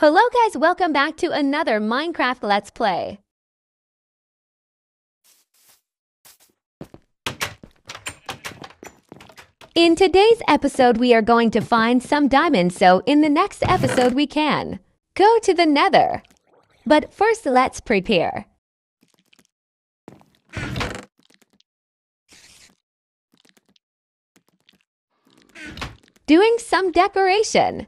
Hello guys, welcome back to another Minecraft Let's Play. In today's episode, we are going to find some diamonds, so in the next episode we can go to the nether. But first, let's prepare. Doing some decoration.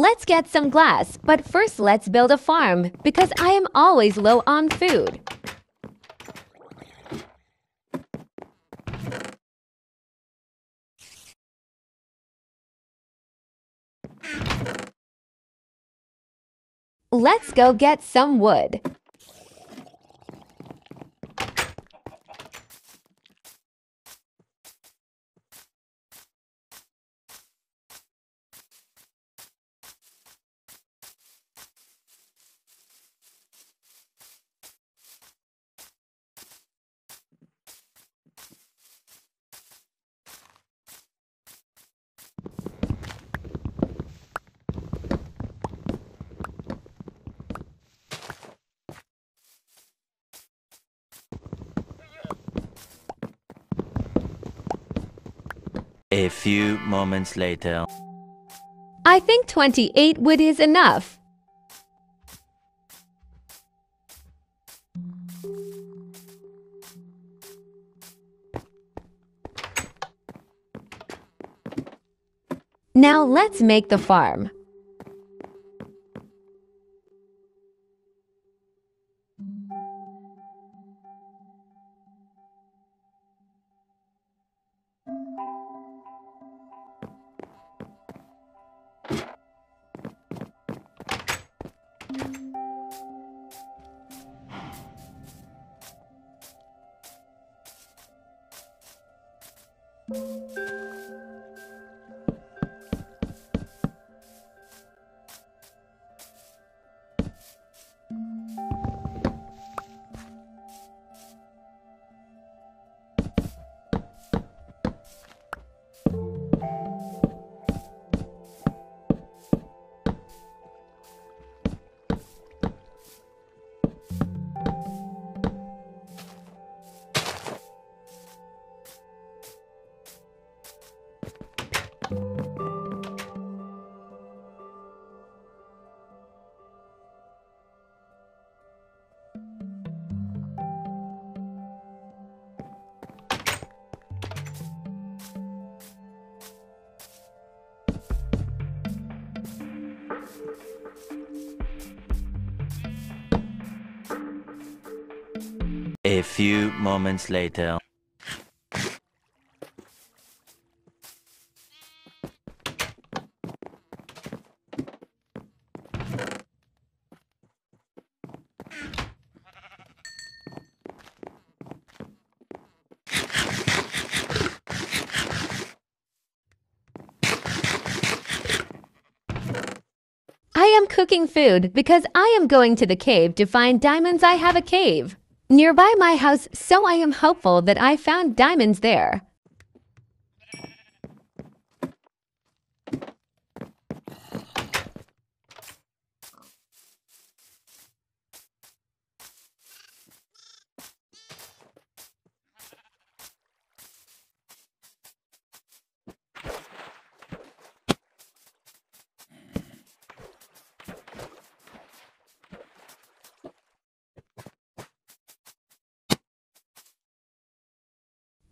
Let's get some glass, but first let's build a farm because I am always low on food. Let's go get some wood. A few moments later. I think 28 wood is enough. Now let's make the farm. A few moments later. I am cooking food because I am going to the cave to find diamonds. I have a cave nearby my house, so I am hopeful that I found diamonds there.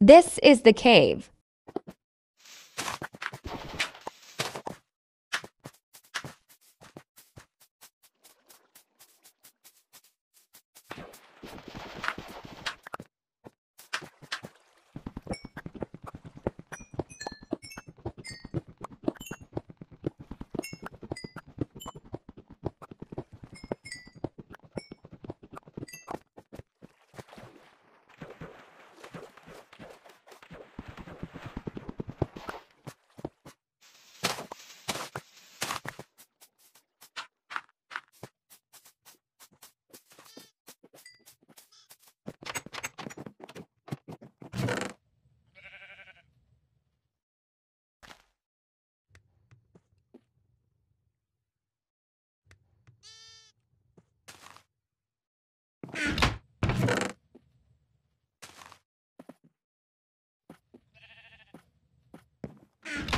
This is the cave.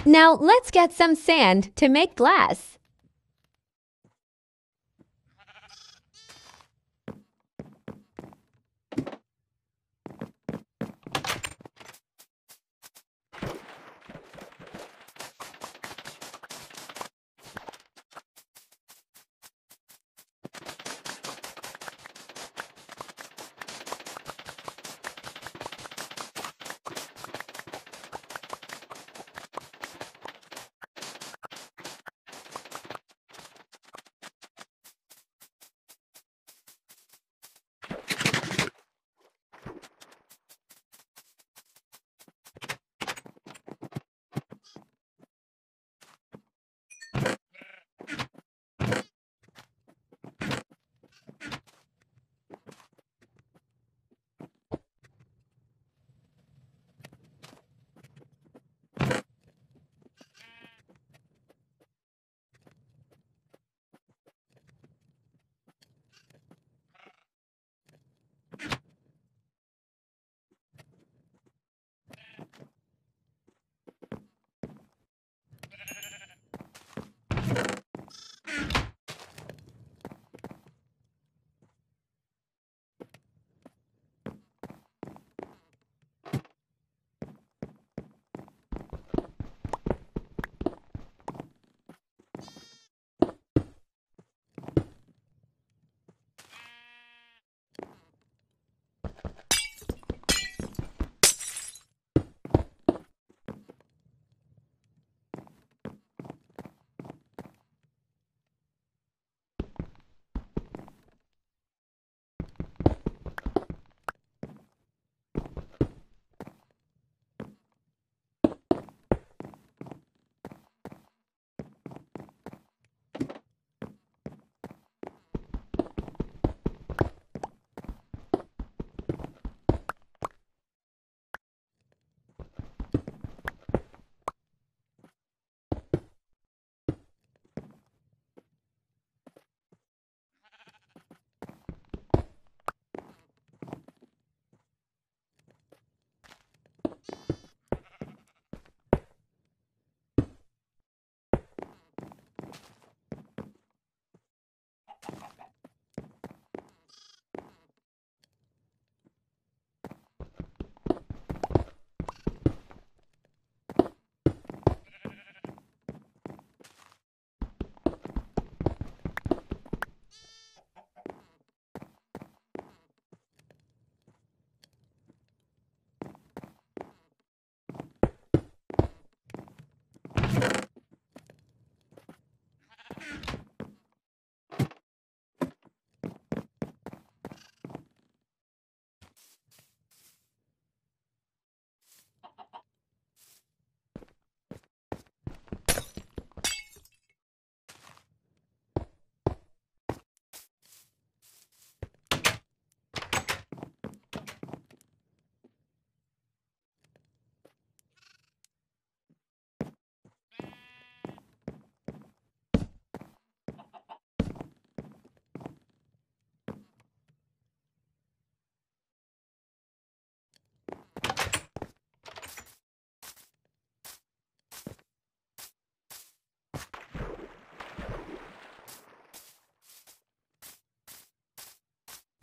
Now let's get some sand to make glass.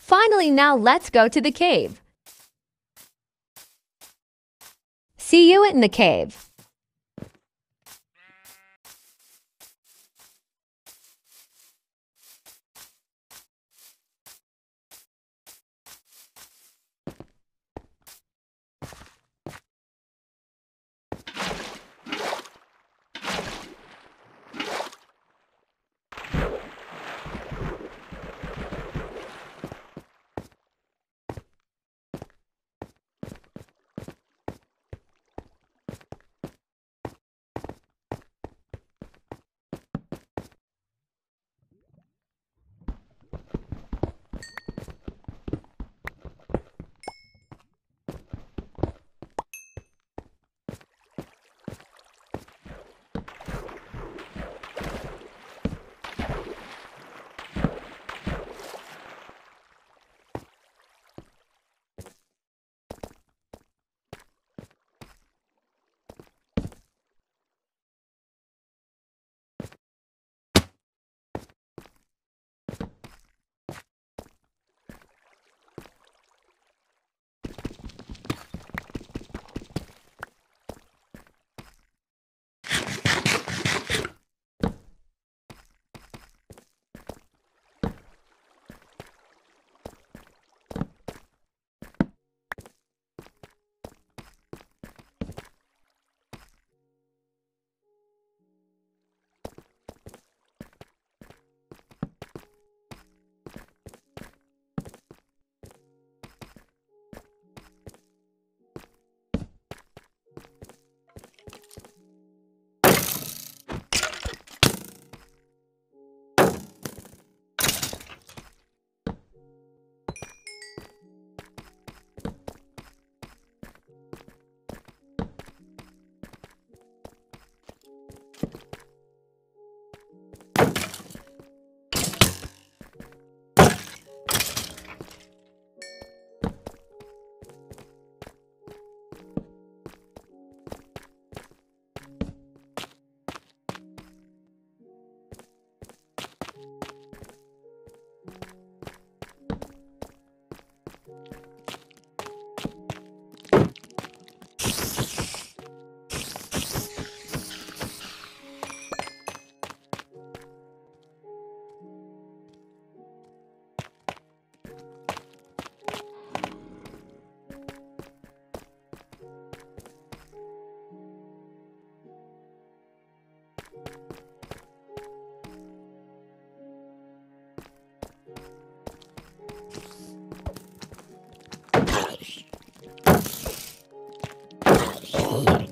Finally, now let's go to the cave. See you in the cave. Oh.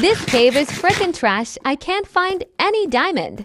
This cave is frickin' trash. I can't find any diamond.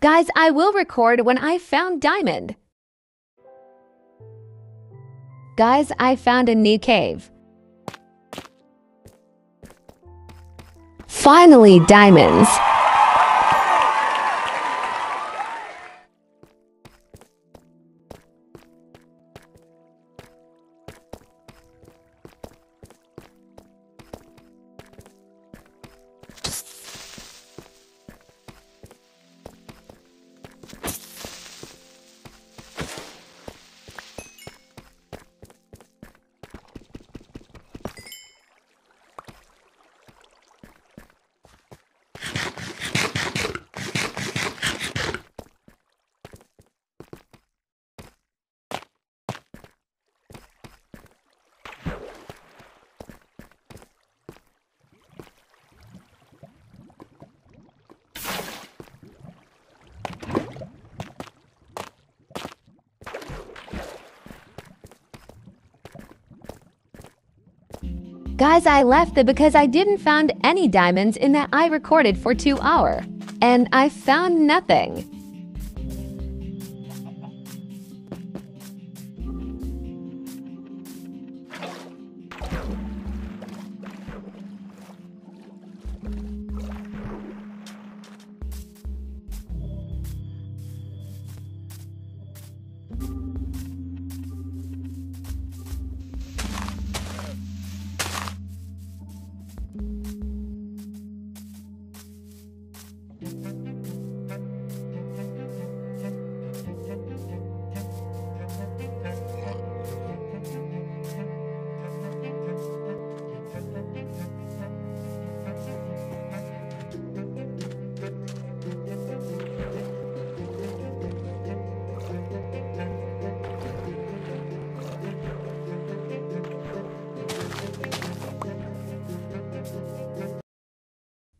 Guys, I will record when I found diamond. Guys, I found a new cave. Finally, diamonds. Guys, I left the because I didn't found any diamonds in that I recorded for two hour. And I found nothing.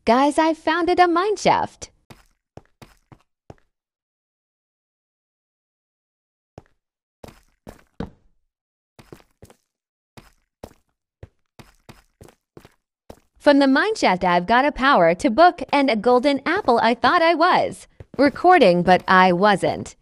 Guys, I founded a mineshaft. From the mineshaft I've got a power two book and a golden apple I thought I was. Recording, but I wasn't.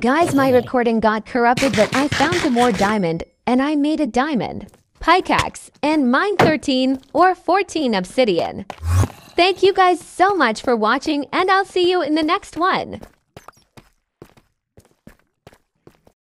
Guys, my recording got corrupted, but I found a more diamond, and I made a diamond. Pickaxe, and mine 13 or 14 obsidian. Thank you guys so much for watching, and I'll see you in the next one.